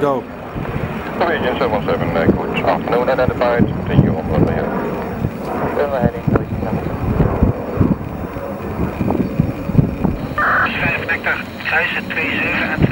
go. Norwegian 717, uh, good afternoon, identified, continue on runway here. Runway heading Norwegian 5 Nectar, kruisen 27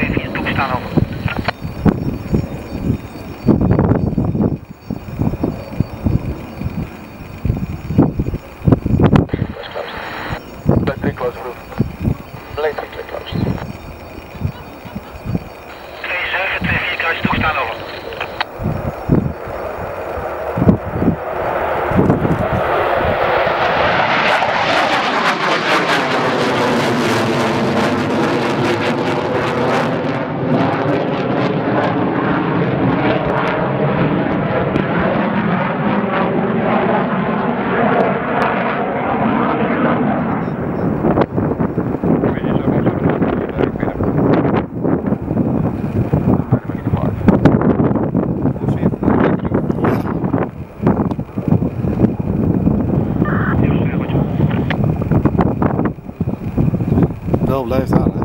no left out.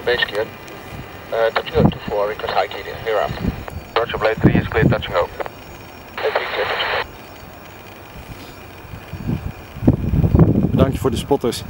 3 base cleared. Uh, touching go 24, request high key hereafter. Roger, Blade 3 is clear, touch and go. Blade 3 clear touch. Bedankt voor de spotters.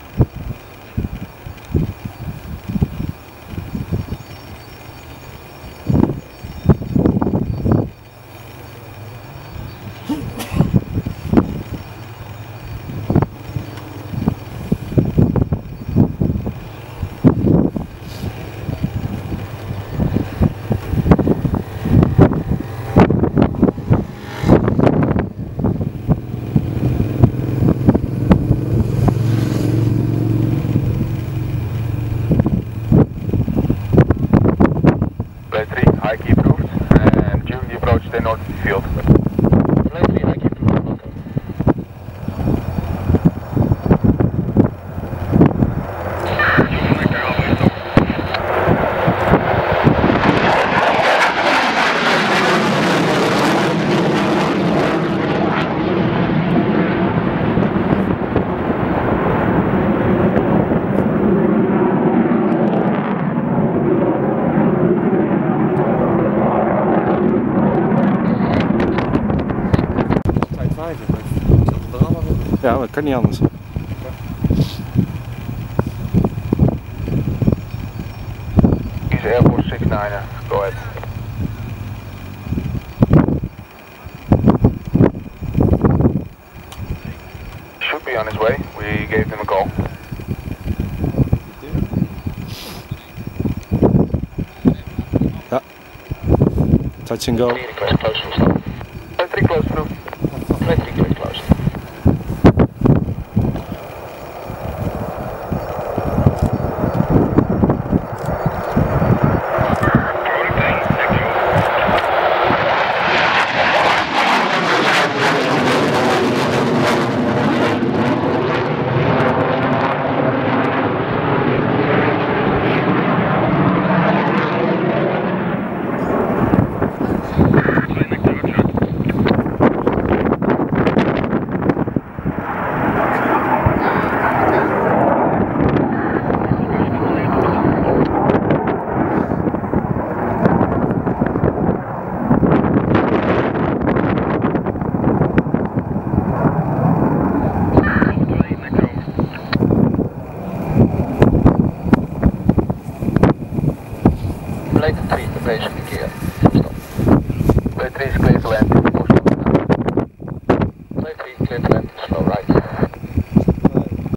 Ja, dat kan niet anders. is Is Force 69, go ahead. Should be on his way, we gave him a call. Ja. Touch and go. Close, close close. Blade 3 to base clear. Blade 3 is land.